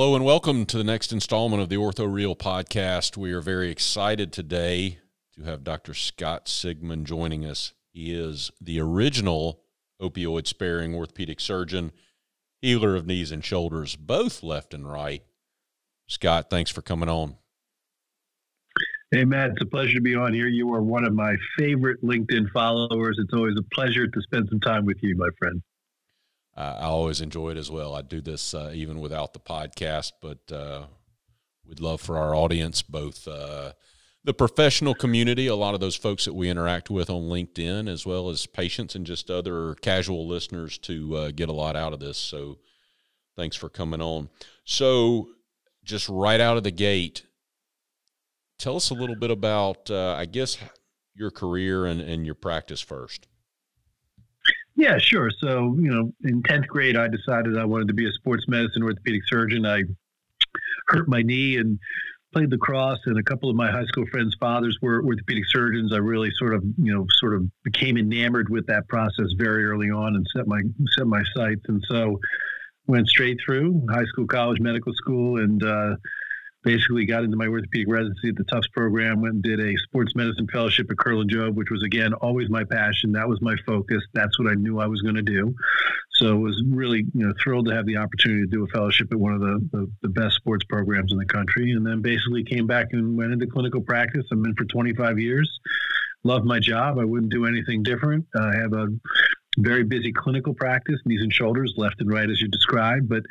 Hello and welcome to the next installment of the Ortho Real podcast. We are very excited today to have Dr. Scott Sigman joining us. He is the original opioid sparing orthopedic surgeon, healer of knees and shoulders, both left and right. Scott, thanks for coming on. Hey, Matt, it's a pleasure to be on here. You are one of my favorite LinkedIn followers. It's always a pleasure to spend some time with you, my friend. Uh, I always enjoy it as well. I do this uh, even without the podcast, but uh, we'd love for our audience, both uh, the professional community, a lot of those folks that we interact with on LinkedIn, as well as patients and just other casual listeners, to uh, get a lot out of this. So, thanks for coming on. So, just right out of the gate, tell us a little bit about, uh, I guess, your career and, and your practice first. Yeah, sure. So, you know, in 10th grade, I decided I wanted to be a sports medicine orthopedic surgeon. I hurt my knee and played lacrosse, and a couple of my high school friends' fathers were orthopedic surgeons. I really sort of, you know, sort of became enamored with that process very early on and set my set my sights. And so, went straight through high school, college, medical school, and uh, basically got into my orthopedic residency at the Tufts program, went and did a sports medicine fellowship at Kerlan Jobe, which was again always my passion. That was my focus. That's what I knew I was going to do. So I was really you know thrilled to have the opportunity to do a fellowship at one of the, the, the best sports programs in the country, and then basically came back and went into clinical practice. I'm in for 25 years. Love my job. I wouldn't do anything different. I have a very busy clinical practice, knees and shoulders, left and right, as you described, but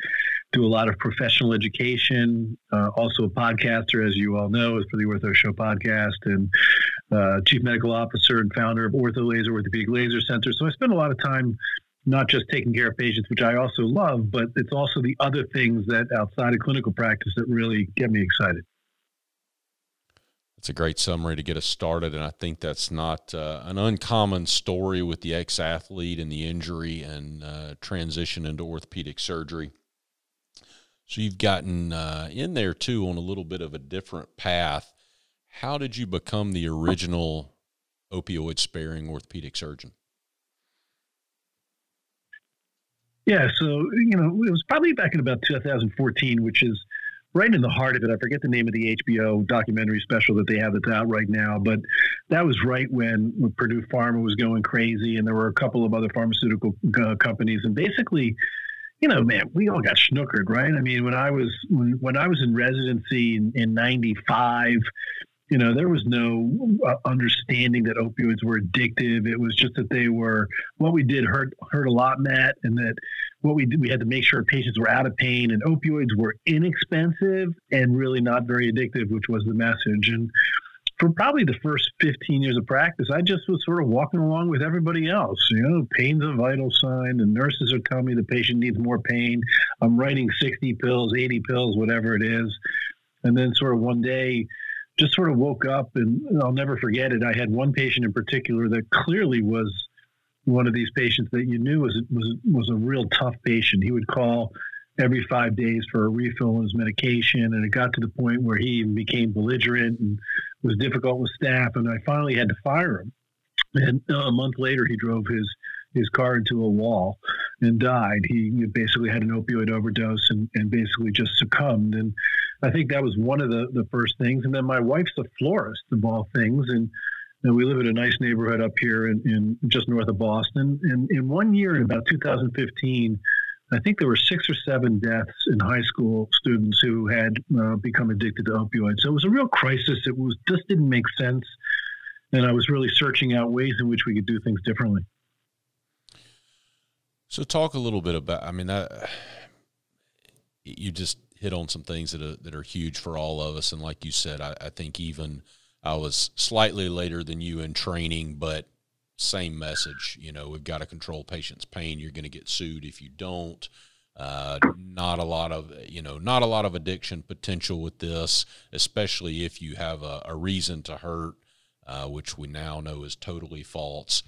do a lot of professional education. Uh, also, a podcaster, as you all know, is for the Ortho Show podcast, and uh, chief medical officer and founder of OrthoLazer Orthopedic Laser Center. So I spend a lot of time not just taking care of patients, which I also love, but it's also the other things that outside of clinical practice that really get me excited. That's a great summary to get us started, and I think that's not uh, an uncommon story with the ex-athlete and the injury and uh, transition into orthopedic surgery. So you've gotten uh, in there too on a little bit of a different path. How did you become the original opioid sparing orthopedic surgeon? Yeah, so you know, it was probably back in about 2014, which is right in the heart of it. I forget the name of the HBO documentary special that they have that's out right now, but that was right when, when Purdue Pharma was going crazy, and there were a couple of other pharmaceutical uh, companies, and basically you know, man, we all got snookered, right? I mean, when I was when, when I was in residency in, in '95, you know, there was no uh, understanding that opioids were addictive. It was just that they were what we did hurt hurt a lot, Matt, and that what we did we had to make sure patients were out of pain, and opioids were inexpensive and really not very addictive, which was the message. And for probably the first 15 years of practice, I just was sort of walking along with everybody else. You know, pain's a vital sign. The nurses are telling me the patient needs more pain. I'm writing 60 pills, 80 pills, whatever it is. And then sort of one day, just sort of woke up and I'll never forget it. I had one patient in particular that clearly was one of these patients that you knew was was was a real tough patient. He would call every five days for a refill on his medication. And it got to the point where he became belligerent and was difficult with staff. And I finally had to fire him. And uh, a month later, he drove his his car into a wall and died. He basically had an opioid overdose and, and basically just succumbed. And I think that was one of the, the first things. And then my wife's a florist of all things. And know, we live in a nice neighborhood up here in, in just north of Boston. And in one year, in about 2015, I think there were six or seven deaths in high school students who had uh, become addicted to opioids. So it was a real crisis. It was just didn't make sense, and I was really searching out ways in which we could do things differently. So talk a little bit about. I mean, you just hit on some things that are that are huge for all of us, and like you said, I, I think even I was slightly later than you in training, but same message. You know, we've got to control patients' pain. You're going to get sued if you don't. Uh, not a lot of you know, not a lot of addiction potential with this, especially if you have a, a reason to hurt, uh, which we now know is totally false.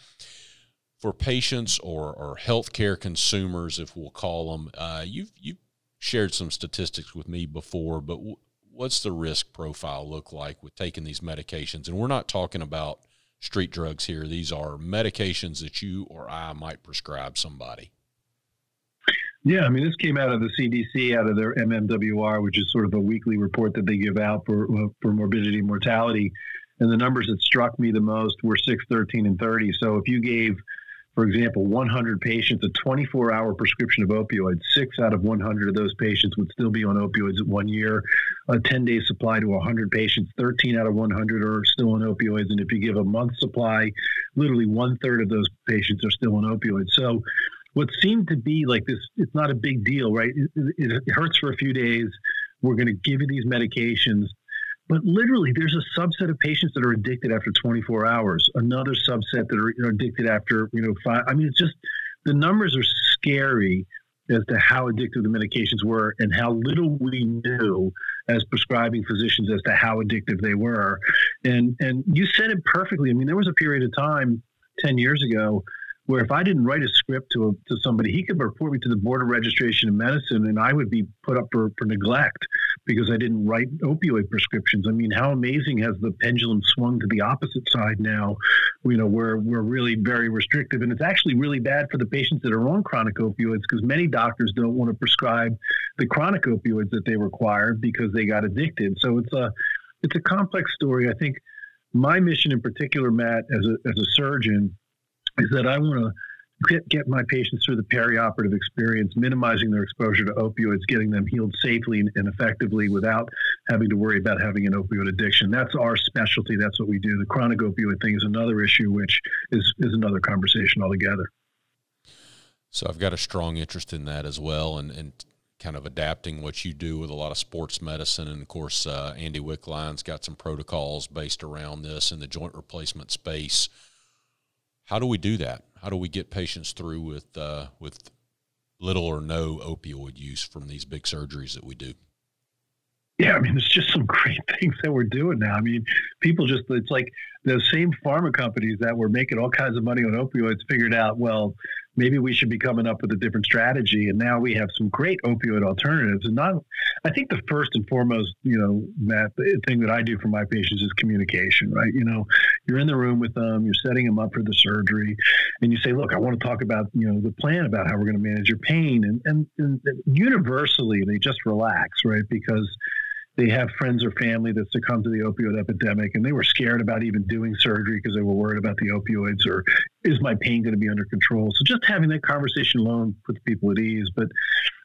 For patients or or healthcare consumers, if we'll call them, uh, you've you've shared some statistics with me before, but what's the risk profile look like with taking these medications? And we're not talking about street drugs here. These are medications that you or I might prescribe somebody. Yeah, I mean, this came out of the CDC, out of their MMWR, which is sort of a weekly report that they give out for uh, for morbidity and mortality. And the numbers that struck me the most were 6, 13, and 30. So if you gave for example, 100 patients, a 24 hour prescription of opioids, six out of 100 of those patients would still be on opioids at one year. A 10 day supply to 100 patients, 13 out of 100 are still on opioids. And if you give a month supply, literally one third of those patients are still on opioids. So, what seemed to be like this, it's not a big deal, right? It, it, it hurts for a few days. We're going to give you these medications but literally, there's a subset of patients that are addicted after 24 hours. Another subset that are, addicted after you know five. I mean, it's just the numbers are scary as to how addictive the medications were and how little we knew as prescribing physicians as to how addictive they were. And and you said it perfectly. I mean, there was a period of time 10 years ago where if I didn't write a script to a, to somebody, he could report me to the Board of Registration of Medicine, and I would be put up for, for neglect because I didn't write opioid prescriptions. I mean, how amazing has the pendulum swung to the opposite side now? You know, we're we're really very restrictive, and it's actually really bad for the patients that are on chronic opioids because many doctors don't want to prescribe the chronic opioids that they require because they got addicted. So it's a it's a complex story. I think my mission in particular, Matt, as a as a surgeon is that I want to get, get my patients through the perioperative experience, minimizing their exposure to opioids, getting them healed safely and effectively without having to worry about having an opioid addiction. That's our specialty. That's what we do. The chronic opioid thing is another issue, which is, is another conversation altogether. So I've got a strong interest in that as well, and, and kind of adapting what you do with a lot of sports medicine. And of course, uh, Andy Wickline's got some protocols based around this in the joint replacement space how do we do that? How do we get patients through with uh, with little or no opioid use from these big surgeries that we do? Yeah, I mean, there's just some great things that we're doing now. I mean, people just, it's like the same pharma companies that were making all kinds of money on opioids figured out, well, maybe we should be coming up with a different strategy. And now we have some great opioid alternatives. And not, I think the first and foremost, you know, Matt, thing that I do for my patients is communication, right? You know, you're in the room with them, you're setting them up for the surgery, and you say, look, I want to talk about, you know, the plan about how we're going to manage your pain. And, and, and universally, they just relax, right? Because they have friends or family that succumbed to the opioid epidemic and they were scared about even doing surgery because they were worried about the opioids or is my pain going to be under control? So just having that conversation alone puts people at ease. But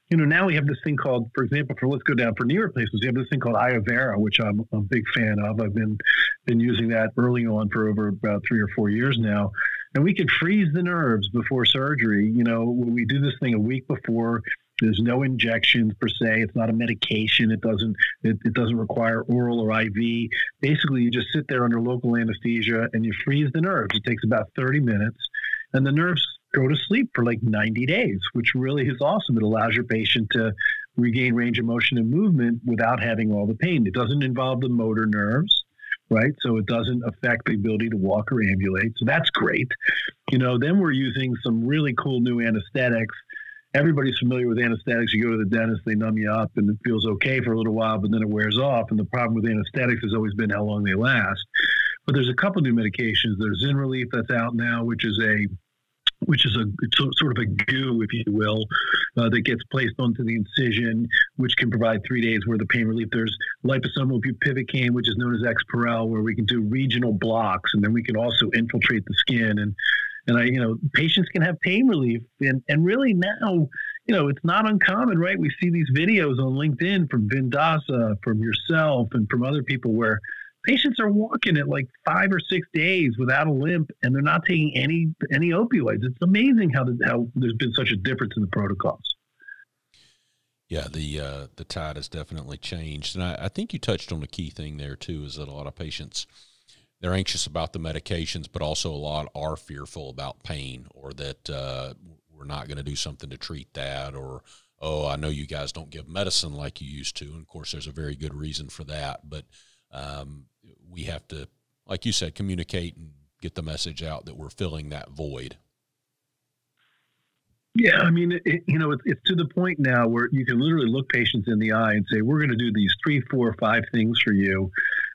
you know now we have this thing called for example for let's go down for knee replacements we have this thing called iovera which i'm a big fan of. I've been been using that early on for over about three or four years now. And we could freeze the nerves before surgery. You know we do this thing a week before there's no injections per se. It's not a medication. It doesn't it, it, doesn't require oral or IV. Basically, you just sit there under local anesthesia and you freeze the nerves. It takes about 30 minutes, and the nerves go to sleep for like 90 days, which really is awesome. It allows your patient to regain range of motion and movement without having all the pain. It doesn't involve the motor nerves right? So it doesn't affect the ability to walk or ambulate. So that's great. You know, then we're using some really cool new anesthetics everybody's familiar with anesthetics. You go to the dentist, they numb you up, and it feels okay for a little while, but then it wears off. And the problem with anesthetics has always been how long they last. But there's a couple new medications. There's Zynrelef that's out now, which is a which is a sort of a goo, if you will, uh, that gets placed onto the incision, which can provide three days worth of pain relief. There's liposomal bupivacaine, which is known as Exparel, where we can do regional blocks, and then we can also infiltrate the skin. And and I, you know, patients can have pain relief, and and really now, you know, it's not uncommon, right? We see these videos on LinkedIn from Vindasa, from yourself, and from other people where patients are walking at like five or six days without a limp, and they're not taking any any opioids. It's amazing how the, how there's been such a difference in the protocols. Yeah, the uh, the tide has definitely changed, and I, I think you touched on a key thing there too. Is that a lot of patients they're anxious about the medications, but also a lot are fearful about pain or that uh, we're not going to do something to treat that or oh, I know you guys don't give medicine like you used to. And of course, there's a very good reason for that. But um, we have to, like you said, communicate and get the message out that we're filling that void. Yeah, I mean, it, you know, it's, it's to the point now where you can literally look patients in the eye and say, "We're going to do these three, four, five things for you,"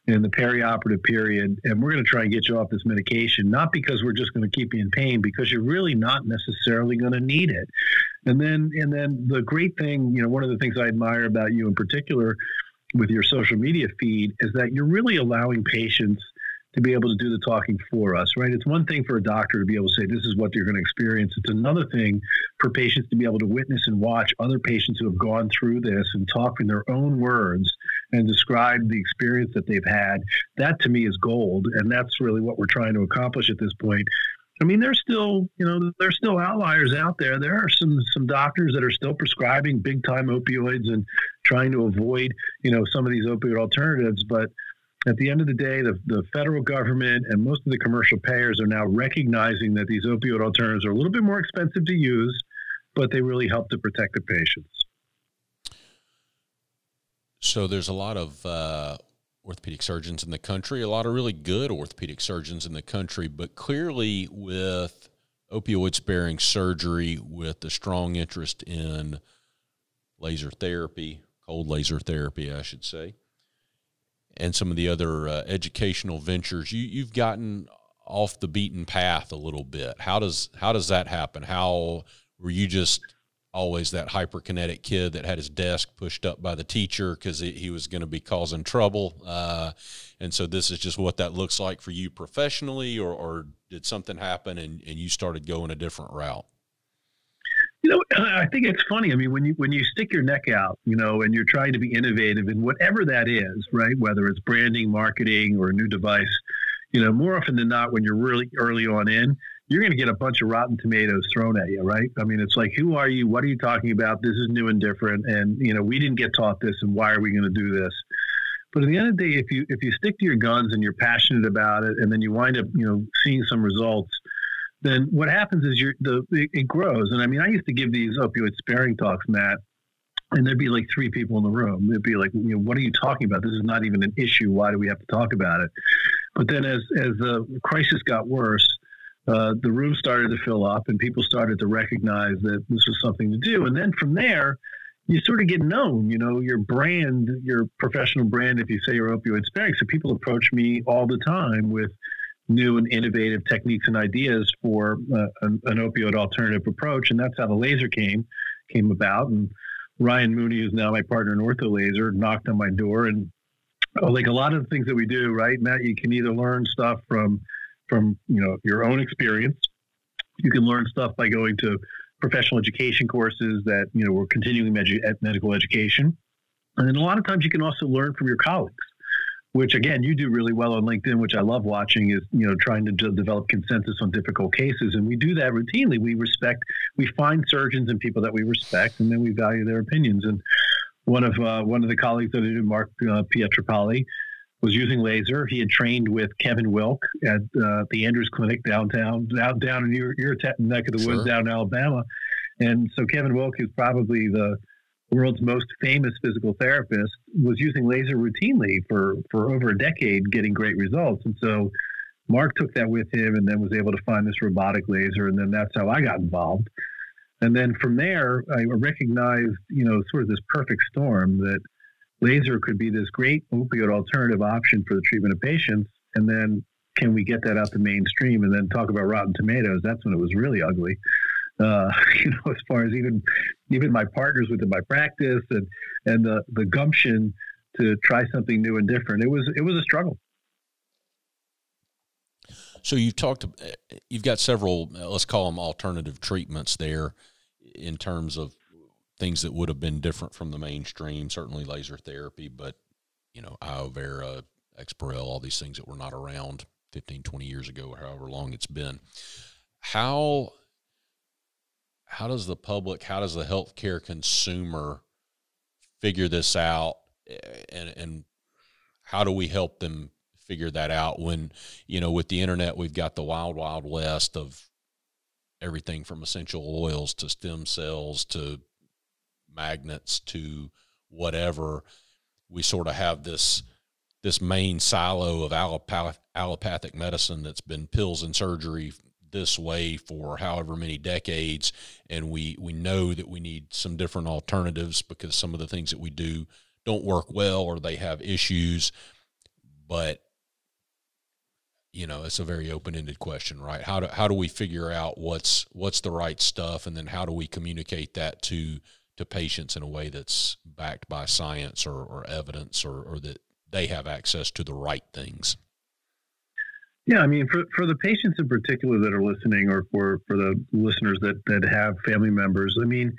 in the perioperative period, and we're going to try and get you off this medication, not because we're just going to keep you in pain, because you're really not necessarily going to need it. And then, and then the great thing, you know, one of the things I admire about you in particular with your social media feed is that you're really allowing patients to be able to do the talking for us, right? It's one thing for a doctor to be able to say, this is what you're going to experience. It's another thing for patients to be able to witness and watch other patients who have gone through this and talk in their own words and describe the experience that they've had. That to me is gold. And that's really what we're trying to accomplish at this point. I mean, there's still, you know, there's still outliers out there. There are some some doctors that are still prescribing big time opioids and trying to avoid, you know, some of these opioid alternatives. But at the end of the day, the, the federal government and most of the commercial payers are now recognizing that these opioid alternatives are a little bit more expensive to use, but they really help to protect the patients. So there's a lot of uh, orthopedic surgeons in the country, a lot of really good orthopedic surgeons in the country, but clearly with opioid sparing surgery, with the strong interest in laser therapy, cold laser therapy, I should say and some of the other uh, educational ventures, you you've gotten off the beaten path a little bit. How does how does that happen? How were you just always that hyperkinetic kid that had his desk pushed up by the teacher because he, he, was going to be causing trouble? Uh, and so this is just what that looks like for you professionally, or, or did something happen and, and you started going a different route? You know, I think it's funny. I mean, when you when you stick your neck out, you know, and you're trying to be innovative in whatever that is, right? Whether it's branding, marketing, or a new device, you know, more often than not, when you're really early on in, you're going to get a bunch of rotten tomatoes thrown at you, right? I mean, it's like, who are you? What are you talking about? This is new and different, and you know, we didn't get taught this, and why are we going to do this? But at the end of the day, if you if you stick to your guns and you're passionate about it, and then you wind up, you know, seeing some results then what happens is you're the it grows. And I mean, I used to give these opioid sparing talks, Matt, and there'd be like three people in the room. It'd be like, you know, what are you talking about? This is not even an issue. Why do we have to talk about it? But then, as as the crisis got worse, uh, the room started to fill up, and people started to recognize that this was something to do. And then from there, you sort of get known. You know, your brand, your professional brand. If you say you're opioid sparing, so people approach me all the time with new and innovative techniques and ideas for uh, an, an, opioid alternative approach, and that's how the laser came came about. And Ryan Mooney, who's now my partner in OrthoLazer, knocked on my door, and oh, like a lot of the things that we do, right, Matt, you can either learn stuff from from you know your own experience. You can learn stuff by going to professional education courses that you know we're continuing med- medical education, and then a lot of times you can also learn from your colleagues which again you do really well on linkedin which i love watching is you know trying to develop consensus on difficult cases. And we do that routinely. We respect we find surgeons and people that we respect and then we value their opinions. And one of uh, one of the colleagues that I did, Mark uh, Pietropoli, was using laser. He had trained with Kevin Wilk at uh, the Andrews Clinic downtown, down down in your, your neck of the woods, sure. down in Alabama. And so Kevin Wilk is probably the world's most famous physical therapist, was using laser routinely for, for over a decade, getting great results. And so Mark took that with him and then was able to find this robotic laser. And then that's how I got involved. And then from there, I recognized, you know, sort of this perfect storm that laser could be this great opioid alternative option for the treatment of patients. And then can we get that out to mainstream and then talk about rotten tomatoes? That's when it was really ugly uh, you know, as far as even even my partners within my practice and and the the gumption to try something new and different. It was it was a struggle. So you've talked, you've got several, let's call them alternative treatments there, in terms of things that would have been different from the mainstream. Certainly laser therapy, but you know, iovera, Exparel, all these things that were not around 15, 20 years ago, or however long it's been. How how does the public, how does the healthcare consumer figure this out, and and how do we help them figure that out when you know with the internet we've got the wild wild west of everything from essential oils to stem cells to magnets to whatever. We sort of have this this main silo of allopathic medicine that's been pills and surgery this way for however many decades, and we we know that we need some different alternatives because some of the things that we do don't work well or they have issues. but you know it's a very open-ended question right? How do how do we figure out what's what's the right stuff? And then how do we communicate that to to patients in a way that's backed by science or, or evidence or, or that they have access to the right things yeah i mean for, for the patients in particular that are listening or for, for the listeners that, that have family members i mean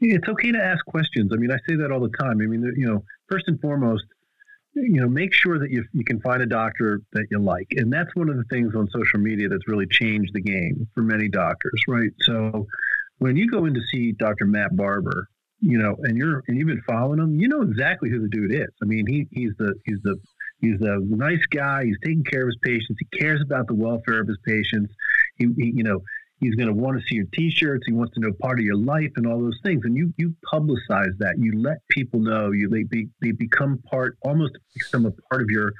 it's okay to ask questions i mean i say that all the time i mean you know first and foremost you know, make sure that you, you can find a doctor that you like. And that's one of the things on social media that's really changed the game for many doctors, right? So when you go in to see Dr. Matt Barber, you know, and you're and you've been following him, you know exactly who the dude is. I mean, he he's the he's the he's a nice guy. He's taking care of his patients. He cares about the welfare of his patients. He, he you know He's going to want to see your T-shirts. He wants to know part of your life and all those things. And you you publicize that. You let people know. You they be, they become part, almost become a part of your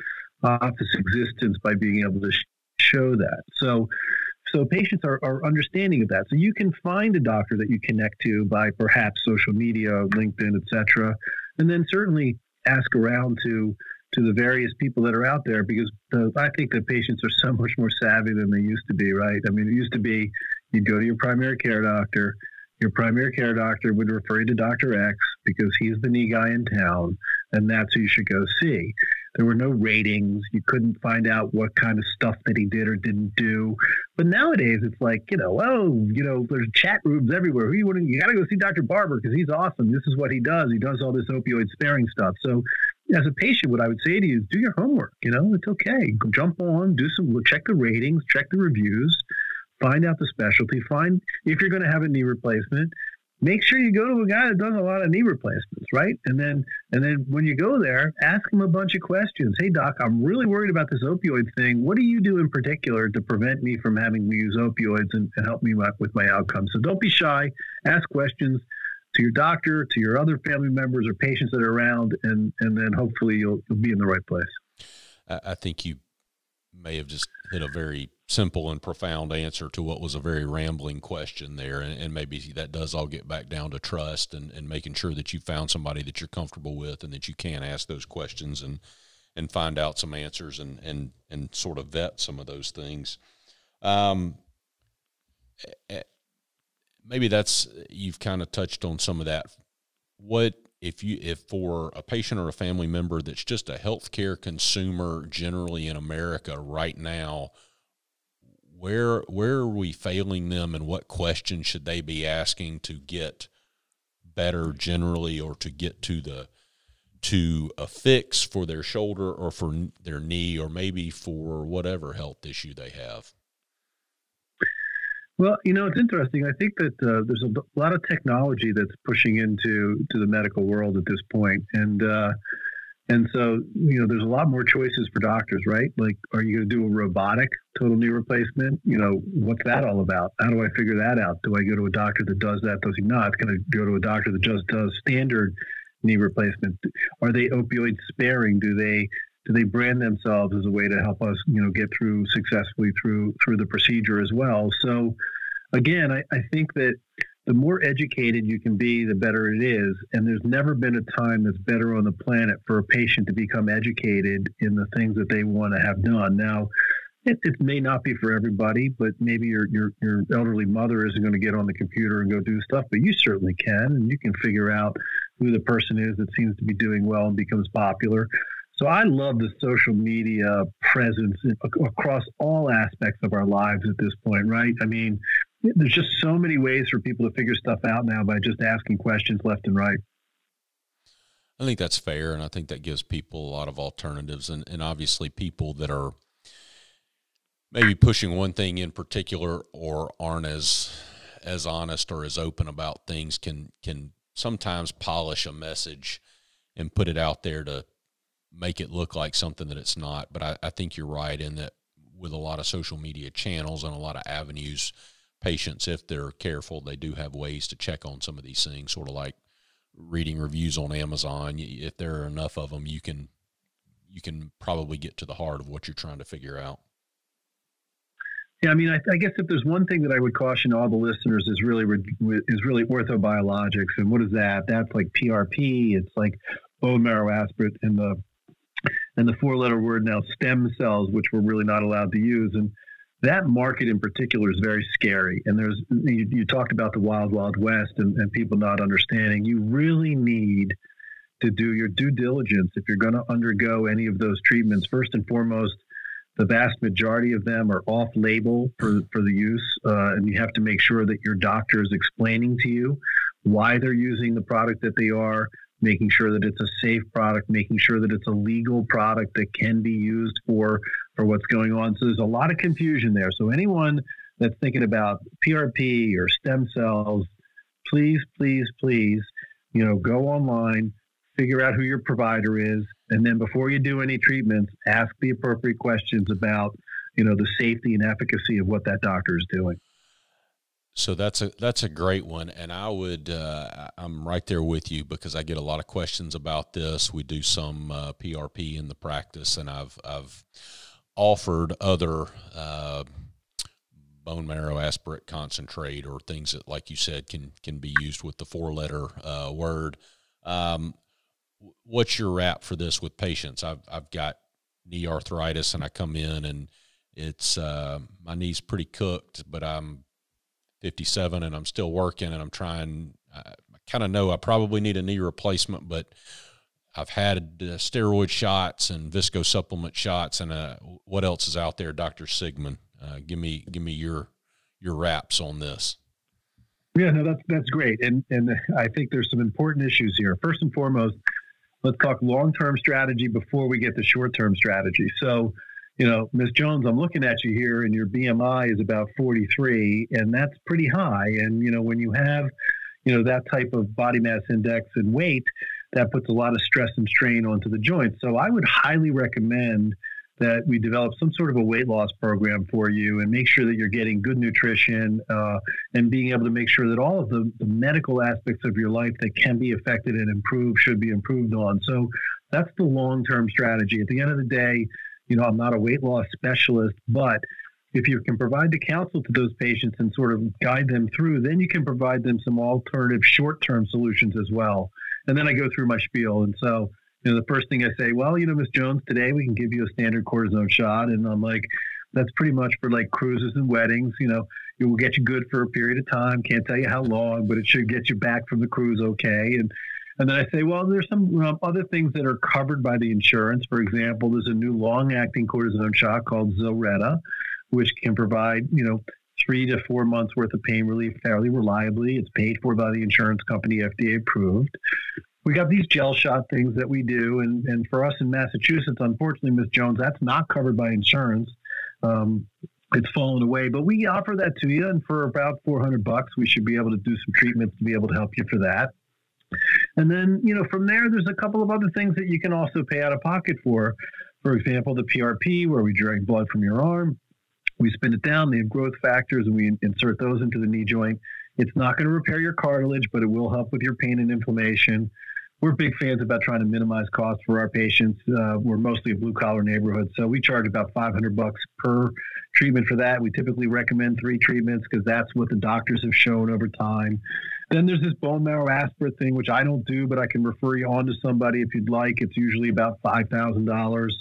office existence by being able to sh- show that. So so patients are, are understanding of that. So you can find a doctor that you connect to by perhaps social media, LinkedIn, etc. And then certainly ask around to to the various people that are out there because the, I think that patients are so much more savvy than they used to be, right? I mean, it used to be you'd go to your primary care doctor, your primary care doctor would refer you to Dr. X because he's the knee guy in town, and that's who you should go see. There were no ratings. You couldn't find out what kind of stuff that he did or didn't do. But nowadays, it's like, you know, oh, you know, there's chat rooms everywhere. Who you want you got to go see Dr. Barber because he's awesome. This is what he does. He does all this opioid sparing stuff. So as a patient, what I would say to you is do your homework. You know, it's okay. Jump on, do some, check the ratings, check the reviews, find out the specialty, find if you're going to have a knee replacement. Make sure you go to a guy that does a lot of knee replacements, right? And then, and then when you go there, ask him a bunch of questions. Hey, doc, I'm really worried about this opioid thing. What do you do in particular to prevent me from having to use opioids and, and help me with my outcomes? So don't be shy. Ask questions to your doctor, to your other family members or patients that are around, and and then hopefully you'll you'll be in the right place. I think you may have just hit a very simple and profound answer to what was a very rambling question there, and, and maybe that does all get back down to trust and, and making sure that you found somebody that you're comfortable with and that you can ask those questions and and find out some answers and and and sort of vet some of those things. Um, maybe that's you've kind of touched on some of that. What if you if for a patient or a family member that's just a healthcare consumer generally in America right now, where where are we failing them, and what questions should they be asking to get better generally, or to get to the to a fix for their shoulder or for their knee, or maybe for whatever health issue they have? Well, you know, it's interesting. I think that uh, there's a lot of technology that's pushing into to the medical world at this point, and uh, and so you know, there's a lot more choices for doctors, right? Like, are you going to do a robotic total knee replacement? You know, what's that all about? How do I figure that out? Do I go to a doctor that does that? Does he not? Can I go to a doctor that just does standard knee replacement? Are they opioid sparing? Do they do they brand themselves as a way to help us, you know, get through successfully through through the procedure as well? So, again, I, I think that the more educated you can be, the better it is. And there's never been a time that's better on the planet for a patient to become educated in the things that they want to have done. Now, it, it, may not be for everybody, but maybe your, your, your elderly mother isn't going to get on the computer and go do stuff, but you certainly can, and you can figure out who the person is that seems to be doing well and becomes popular. So I love the social media presence across all aspects of our lives at this point, right? I mean, there's just so many ways for people to figure stuff out now by just asking questions left and right. I think that's fair, and I think that gives people a lot of alternatives, and, and obviously people that are maybe pushing one thing in particular or aren't as as honest or as open about things can can sometimes polish a message and put it out there to make it look like something that it's not. But I, I think you're right in that with a lot of social media channels and a lot of avenues, patients, if they're careful, they do have ways to check on some of these things, sort of like reading reviews on Amazon. If there are enough of them, you can you can probably get to the heart of what you're trying to figure out. Yeah, I mean, I, I, guess if there's one thing that I would caution all the listeners is really is really orthobiologics, and what is that? That's like PRP. It's like bone marrow aspirate in the and the four letter word now stem cells, which we're really not allowed to use. And that market in particular is very scary. And there's, you, you talked about the wild, wild west and, and people not understanding. You really need to do your due diligence if you're going to undergo any of those treatments. First and foremost, the vast majority of them are off label for, for the use, uh, and you have to make sure that your doctor is explaining to you why they're using the product that they are, making sure that it's a safe product, making sure that it's a legal product that can be used for for what's going on. So there's a lot of confusion there. So anyone that's thinking about PRP or stem cells, please, please, please, you know, go online, figure out who your provider is, and then before you do any treatments, ask the appropriate questions about, you know, the safety and efficacy of what that doctor is doing. So that's a that's a great one, and I would uh, I'm right there with you because I get a lot of questions about this. We do some uh, PRP in the practice, and I've I've offered other uh, bone marrow aspirate concentrate or things that, like you said, can can be used with the four letter uh, word. Um, what's your wrap for this with patients? I've I've got knee arthritis, and I come in and it's uh, my knee's pretty cooked, but I'm 57 and I'm still working and I'm trying. I kind of know I probably need a knee replacement, but I've had uh, steroid shots and visco supplement shots, and uh, what else is out there, Doctor Sigman? Uh, give me give me your your wraps on this. Yeah, no, that's that's great, and and I think there's some important issues here. First and foremost, let's talk long term strategy before we get to short term strategy. So, you know, Ms. Jones, I'm looking at you here, and your BMI is about 43, and that's pretty high. And you know, when you have, you know, that type of body mass index and weight, that puts a lot of stress and strain onto the joints. So I would highly recommend that we develop some sort of a weight loss program for you and make sure that you're getting good nutrition uh, and being able to make sure that all of the, the, medical aspects of your life that can be affected and improved should be improved on. So that's the long term strategy. At the end of the day, you know, I'm not a weight loss specialist, but if you can provide the counsel to those patients and sort of guide them through, then you can provide them some alternative short term solutions as well. And then I go through my spiel. And so, you know, the first thing I say, well, you know, Miss Jones, today we can give you a standard cortisone shot. And I'm like, that's pretty much for like cruises and weddings. You know, it will get you good for a period of time. Can't tell you how long, but it should get you back from the cruise okay. And and then I say, well, there's some other things that are covered by the insurance. For example, there's a new long-acting cortisone shot called Zilretta, which can provide, you know, three to four months worth of pain relief fairly reliably. It's paid for by the insurance company, FDA approved. We got these gel shot things that we do, and, and for us in Massachusetts, unfortunately, Ms. Jones, that's not covered by insurance. Um, it's fallen away, but we offer that to you, and for about 400 bucks, we should be able to do some treatments to be able to help you for that. And then, you know, from there, there's a couple of other things that you can also pay out of pocket for. For example, the PRP, where we drag blood from your arm. We spin it down, they have growth factors, and we insert those into the knee joint. It's not going to repair your cartilage, but it will help with your pain and inflammation. We're big fans about trying to minimize costs for our patients. Uh, we're mostly a blue collar neighborhood, so we charge about 500 bucks per treatment for that. We typically recommend three treatments because that's what the doctors have shown over time. Then there's this bone marrow aspirate thing, which I don't do, but I can refer you on to somebody if you'd like. It's usually about five thousand uh, dollars.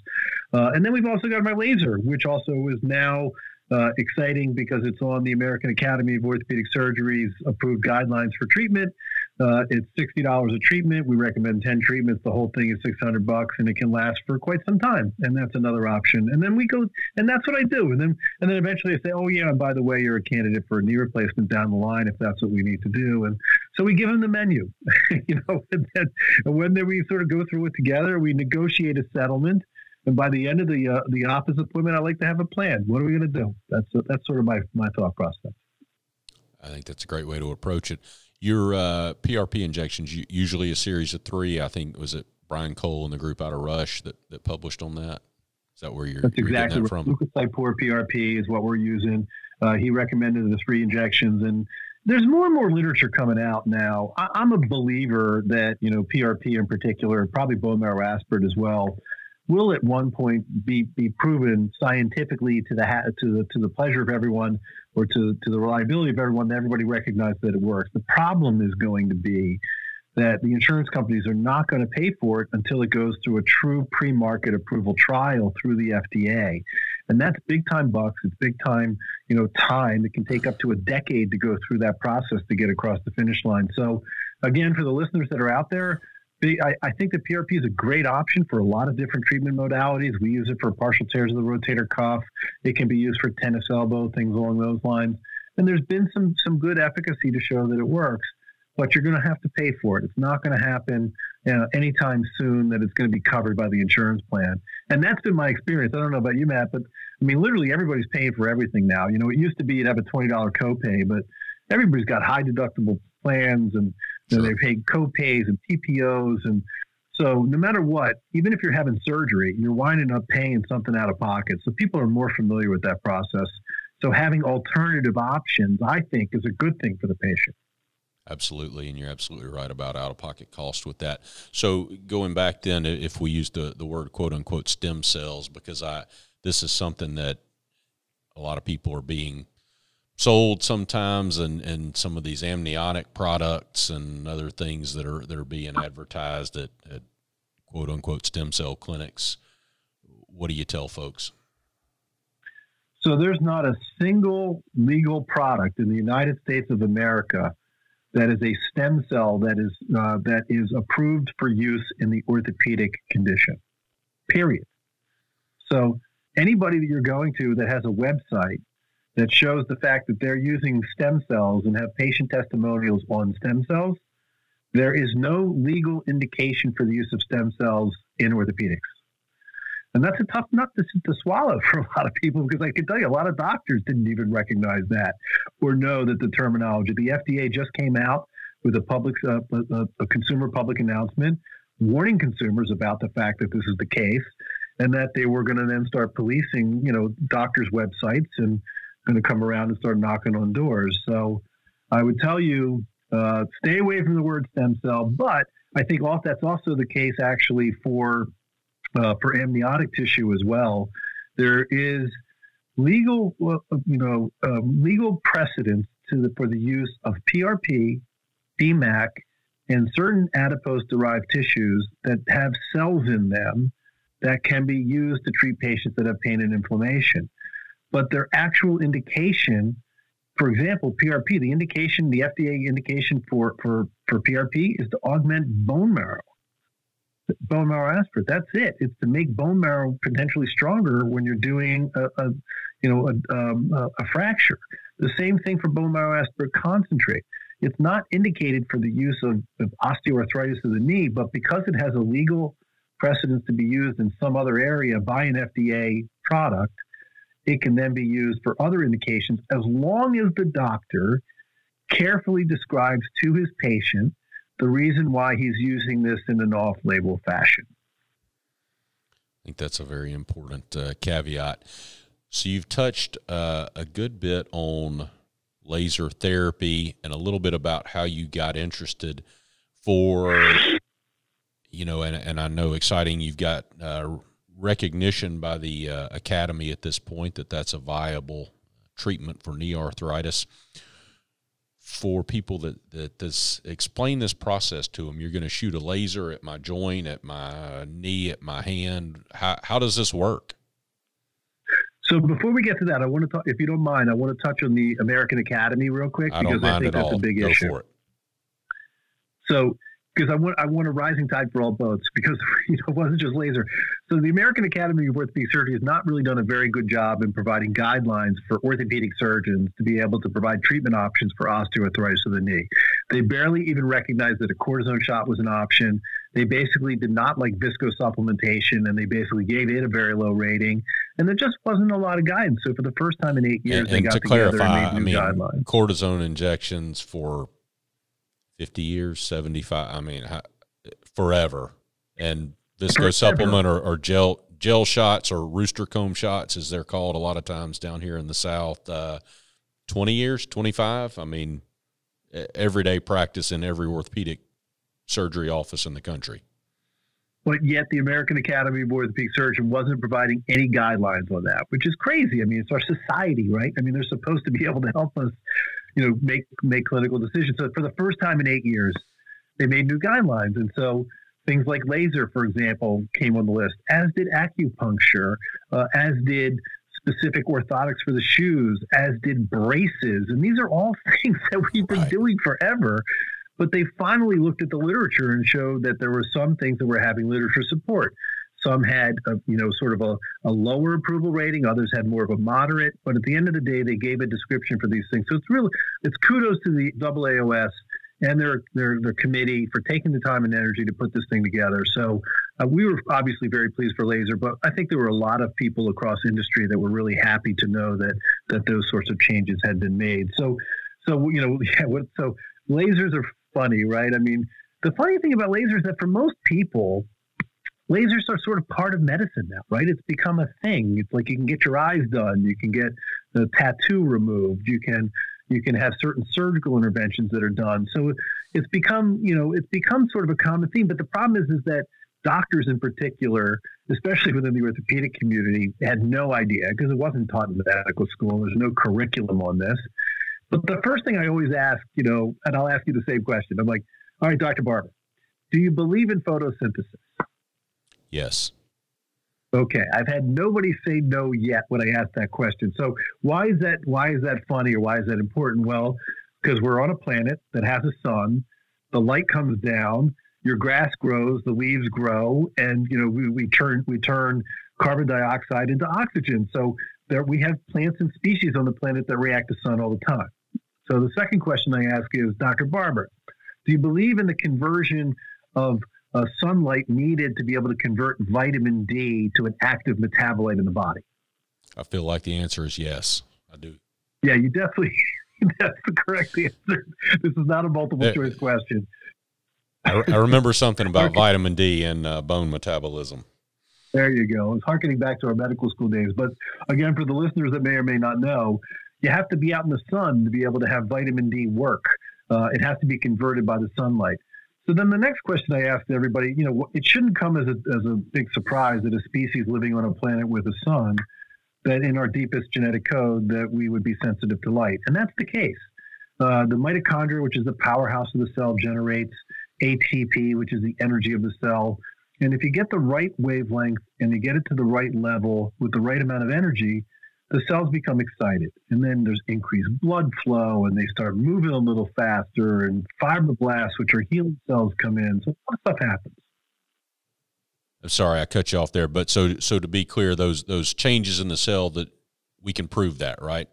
And then we've also got my laser, which also is now uh, exciting because it's on the American Academy of Orthopedic Surgery's approved guidelines for treatment. Uh, it's sixty dollars a treatment. We recommend ten treatments. The whole thing is six hundred bucks, and it can last for quite some time. And that's another option. And then we go, and that's what I do. And then and then eventually I say, oh yeah, and by the way, you're a candidate for a knee replacement down the line if that's what we need to do. And so we give them the menu, you know. And, then, and when we sort of go through it together, we negotiate a settlement. And by the end of the uh, the office appointment, I like to have a plan. What are we going to do? That's that's sort of my my thought process. I think that's a great way to approach it. Your uh, PRP injections, usually a series of three. I think was it Brian Cole and the group out of Rush that, that published on that. Is that where you're? That's you're exactly that from? Leukocyte PRP is what we're using. Uh, he recommended the three injections, and there's more and more literature coming out now. I, am a believer that you know PRP in particular, probably bone marrow aspirate as well, will at one point be, be proven scientifically to the ha- to the to the pleasure of everyone or to to the reliability of everyone that everybody recognizes that it works. The problem is going to be that the insurance companies are not going to pay for it until it goes through a true pre-market approval trial through the FDA. And that's big time bucks. It's big time, you know, time. It can take up to a decade to go through that process to get across the finish line. So again, for the listeners that are out there, I, I think the PRP is a great option for a lot of different treatment modalities. We use it for partial tears of the rotator cuff. It can be used for tennis elbow, things along those lines. And there's been some some good efficacy to show that it works but you're going to have to pay for it. It's not going to happen you know, anytime soon that it's going to be covered by the insurance plan. And that's been my experience. I don't know about you, Matt, but I mean, literally everybody's paying for everything now. You know, it used to be you'd have a $20 copay, but everybody's got high deductible plans and you know, they pay copays and PPOs. And so no matter what, even if you're having surgery, you're winding up paying something out of pocket. So people are more familiar with that process. So having alternative options, I think, is a good thing for the patient. Absolutely, and you're absolutely right about out of pocket cost with that. So going back then, if we use the the word quote unquote stem cells, because I this is something that a lot of people are being sold sometimes, and and some of these amniotic products and other things that are that are being advertised at, at quote unquote stem cell clinics. What do you tell folks? So there's not a single legal product in the United States of America that is a stem cell that is uh, that is approved for use in the orthopedic condition. Period. So anybody that you're going to that has a website that shows the fact that they're using stem cells and have patient testimonials on stem cells, there is no legal indication for the use of stem cells in orthopedics. And that's a tough nut to, to swallow for a lot of people because I can tell you a lot of doctors didn't even recognize that or know that the terminology. The FDA just came out with a public, uh, a, a consumer public announcement warning consumers about the fact that this is the case and that they were going to then start policing, you know, doctors' websites and going to come around and start knocking on doors. So I would tell you, uh, stay away from the word stem cell. But I think all, that's also the case actually for uh, for amniotic tissue as well. There is legal, you know, uh, legal precedence to the, for the use of PRP, BMAC, and certain adipose-derived tissues that have cells in them that can be used to treat patients that have pain and inflammation. But their actual indication, for example, PRP, the indication, the FDA indication for, for, for PRP is to augment bone marrow bone marrow aspirate. That's it. It's to make bone marrow potentially stronger when you're doing a, a you know, a, um, a, fracture. The same thing for bone marrow aspirate concentrate. It's not indicated for the use of, of osteoarthritis of the knee, but because it has a legal precedence to be used in some other area by an FDA product, it can then be used for other indications as long as the doctor carefully describes to his patient the reason why he's using this in an off label fashion. I think that's a very important uh, caveat. So you've touched uh, a good bit on laser therapy and a little bit about how you got interested for, you know, and, and I know exciting, you've got uh, recognition by the uh, academy at this point that that's a viable treatment for knee arthritis. For people that, that this explain this process to them you're going to shoot a laser at my joint at my knee at my hand. How, how does this work? So before we get to that i want to talk if you don't mind i want to touch on the american academy real quick I because i think that's all. a big Go issue. so because I want I want a rising tide for all boats because you know it wasn't just laser. So the American Academy of Orthopedic Surgery has not really done a very good job in providing guidelines for orthopedic surgeons to be able to provide treatment options for osteoarthritis of the knee. They barely even recognized that a cortisone shot was an option. They basically did not like visco supplementation, and they basically gave it a very low rating. And there just wasn't a lot of guidance. So for the first time in eight years, and, they and got to together clarify, and made new I mean, guidelines. cortisone injections for 50 years, 75, I mean, forever. And visco supplement or, or, gel gel shots or rooster comb shots, as they're called a lot of times down here in the South, uh, 20 years, 25. I mean, everyday practice in every orthopedic surgery office in the country. But yet, the American Academy of Orthopedic Surgeon wasn't providing any guidelines on that, which is crazy. I mean, it's our society, right? I mean, they're supposed to be able to help us you know, make make clinical decisions. So for the first time in eight years, they made new guidelines. And so things like laser, for example, came on the list, as did acupuncture, uh, as did specific orthotics for the shoes, as did braces. And these are all things that we've been right. doing forever. But they finally looked at the literature and showed that there were some things that were having literature support. Some had, a, you know, sort of a, a lower approval rating. Others had more of a moderate. But at the end of the day, they gave a description for these things. So it's really, it's kudos to the AAOS and their, their, their committee for taking the time and energy to put this thing together. So uh, we were obviously very pleased for laser, but I think there were a lot of people across industry that were really happy to know that that those sorts of changes had been made. So, so you know, yeah, what, so lasers are funny, right? I mean, the funny thing about lasers is that for most people, lasers are sort of part of medicine now, right? It's become a thing. It's like you can get your eyes done, you can get the tattoo removed, you can you can have certain surgical interventions that are done. So it's become, you know, it's become sort of a common theme. But the problem is, is that doctors in particular, especially within the orthopedic community, had no idea because it wasn't taught in medical school. There's no curriculum on this. But the first thing I always ask, you know, and I'll ask you the same question. I'm like, all right, Dr. Barber, do you believe in photosynthesis? Yes. Okay, I've had nobody say no yet when I asked that question. So why is that? Why is that funny, or why is that important? Well, because we're on a planet that has a sun. The light comes down. Your grass grows. The leaves grow, and you know we, we turn we turn carbon dioxide into oxygen. So there we have plants and species on the planet that react to sun all the time. So the second question I ask is, Dr. Barber, do you believe in the conversion of uh, sunlight needed to be able to convert vitamin D to an active metabolite in the body? I feel like the answer is yes. I do. Yeah, you definitely. That's the correct answer. This is not a multiple choice question. I, I, remember something about vitamin D and uh, bone metabolism. There you go. It's harkening back to our medical school days. But again, for the listeners that may or may not know, you have to be out in the sun to be able to have vitamin D work. Uh, it has to be converted by the sunlight. So then the next question I asked everybody, you know, it shouldn't come as a, as a big surprise that a species living on a planet with a sun, that in our deepest genetic code that we would be sensitive to light. And that's the case. Uh, the mitochondria, which is the powerhouse of the cell, generates ATP, which is the energy of the cell. And if you get the right wavelength and you get it to the right level with the right amount of energy, the cells become excited and then there's increased blood flow and they start moving a little faster and fibroblasts which are healing cells come in so a lot of stuff happens I'm sorry I cut you off there but so so to be clear those those changes in the cell that we can prove that right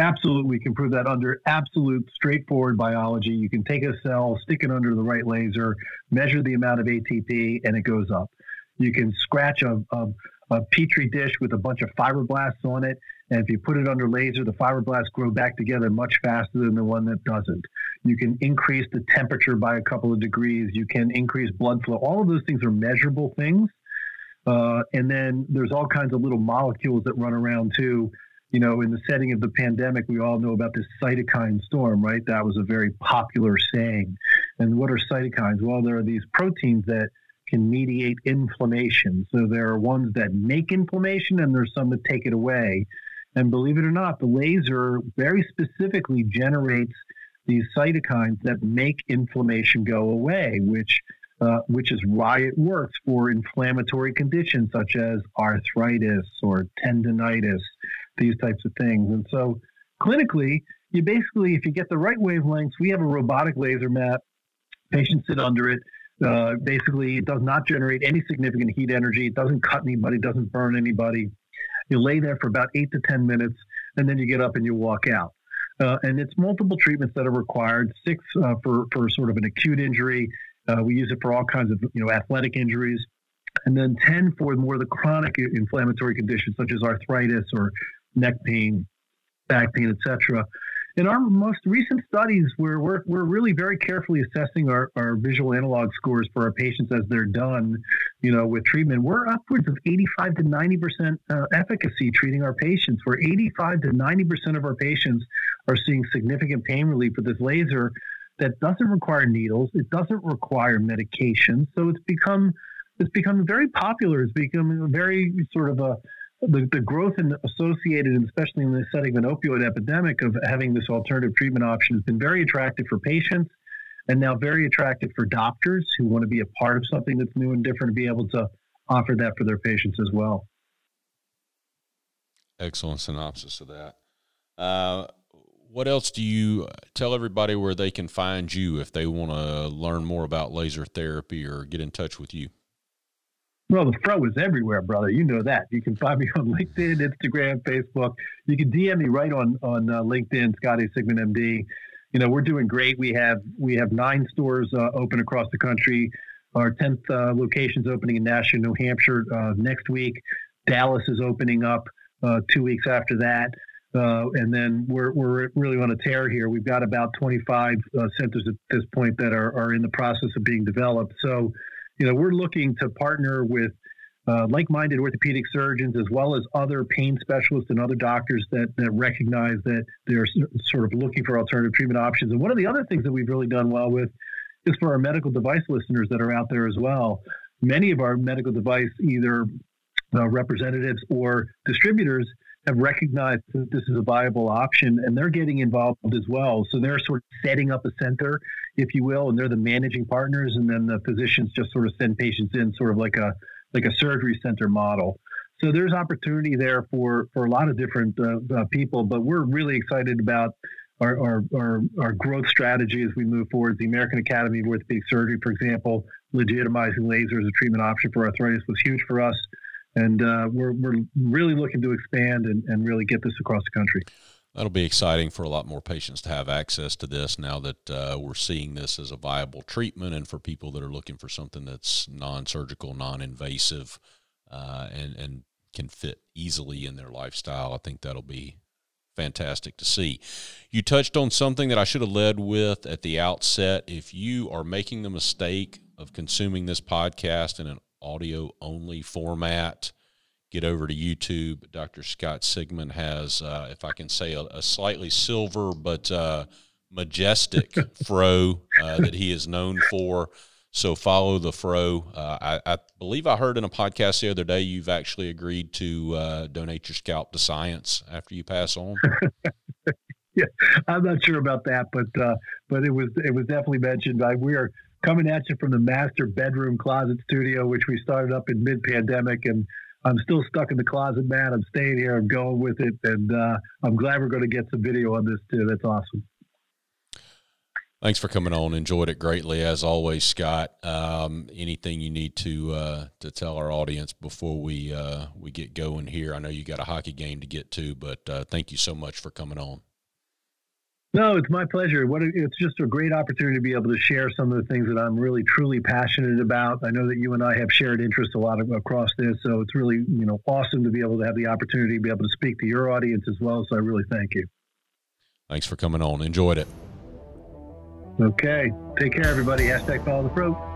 Absolutely, we can prove that under absolute straightforward biology. You can take a cell, stick it under the right laser, measure the amount of ATP, and it goes up. You can scratch a, a a petri dish with a bunch of fibroblasts on it. And if you put it under laser, the fibroblasts grow back together much faster than the one that doesn't. You can increase the temperature by a couple of degrees. You can increase blood flow. All of those things are measurable things. Uh, and then there's all kinds of little molecules that run around too. You know, in the setting of the pandemic, we all know about this cytokine storm, right? That was a very popular saying. And what are cytokines? Well, there are these proteins that can mediate inflammation. So there are ones that make inflammation and there's some that take it away. And believe it or not, the laser very specifically generates these cytokines that make inflammation go away, which uh, which is why it works for inflammatory conditions such as arthritis or tendonitis, these types of things. And so, clinically, you basically, if you get the right wavelengths, we have a robotic laser mat. Patients sit under it. Uh, basically, it does not generate any significant heat energy. It doesn't cut anybody, doesn't burn anybody. You lay there for about eight to 10 minutes, and then you get up and you walk out. Uh, and it's multiple treatments that are required. Six uh, for for sort of an acute injury. Uh, we use it for all kinds of you know athletic injuries, and then ten for more of the chronic inflammatory conditions such as arthritis or neck pain, back pain, etc in our most recent studies, where we're, we're really very carefully assessing our, our visual analog scores for our patients as they're done, you know, with treatment, we're upwards of 85 to 90% uh, efficacy treating our patients. Where 85 to 90% of our patients are seeing significant pain relief with this laser that doesn't require needles. It doesn't require medication. So it's become, it's become very popular. It's become very sort of a, the, the growth in associated, especially in the setting of an opioid epidemic, of having this alternative treatment option has been very attractive for patients. and now very attractive for doctors who want to be a part of something that's new and different and be able to offer that for their patients as well. Excellent synopsis of that. Uh, what else do you tell everybody where they can find you if they want to learn more about laser therapy or get in touch with you? Well, the fro is everywhere, brother. You know that. You can find me on LinkedIn, Instagram, Facebook. You can DM me right on on uh, LinkedIn, Scotty Sigman MD. You know, we're doing great. We have we have nine stores uh, open across the country. Our tenth uh, location's opening in Nashua, New Hampshire uh, next week. Dallas is opening up uh, two weeks after that. Uh, and then we're, we're really on a tear here. We've got about 25 uh, centers at this point that are, are in the process of being developed. So, you know, we're looking to partner with uh, like-minded orthopedic surgeons as well as other pain specialists and other doctors that, that recognize that they're sort of looking for alternative treatment options. And one of the other things that we've really done well with is for our medical device listeners that are out there as well. Many of our medical device either uh, representatives or distributors – have recognized that this is a viable option and they're getting involved as well. So they're sort of setting up a center, if you will, and they're the managing partners, and then the physicians just sort of send patients in, sort of like a like a surgery center model. So there's opportunity there for for a lot of different uh, uh, people, but we're really excited about. Our, our, our, our growth strategy as we move forward. The American Academy of Orthopedic Surgery, for example, legitimizing laser as a treatment option for arthritis was huge for us and uh, we're, we're really looking to expand and, and really get this across the country. That'll be exciting for a lot more patients to have access to this now that uh, we're seeing this as a viable treatment, and for people that are looking for something that's non-surgical, non-invasive, uh, and and can fit easily in their lifestyle. I think that'll be fantastic to see. You touched on something that I should have led with at the outset. If you are making the mistake of consuming this podcast in an audio only format. Get over to YouTube. Dr. Scott Sigman has, uh, if I can say, a, a slightly silver but uh, majestic fro uh, that he is known for. So follow the fro. Uh, I, I, believe I heard in a podcast the other day you've actually agreed to uh, donate your scalp to science after you pass on. yeah, I'm not sure about that, but uh, but it was it was definitely mentioned. I, we are coming at you from the master bedroom closet studio, which we started up in mid pandemic. And I'm still stuck in the closet, man. I'm staying here. I'm going with it. And uh, I'm glad we're going to get some video on this too. That's awesome. Thanks for coming on. Enjoyed it greatly as always, Scott. Um, anything you need to uh, to tell our audience before we uh, we get going here? I know you got a hockey game to get to, but uh, thank you so much for coming on. No, it's my pleasure. What it's just a great opportunity to be able to share some of the things that I'm really truly passionate about. I know that you and I have shared interests a lot of, across this, so it's really you know awesome to be able to have the opportunity to be able to speak to your audience as well. So I really thank you. Thanks for coming on. Enjoyed it. Okay, take care, everybody. Hashtag follow the pro.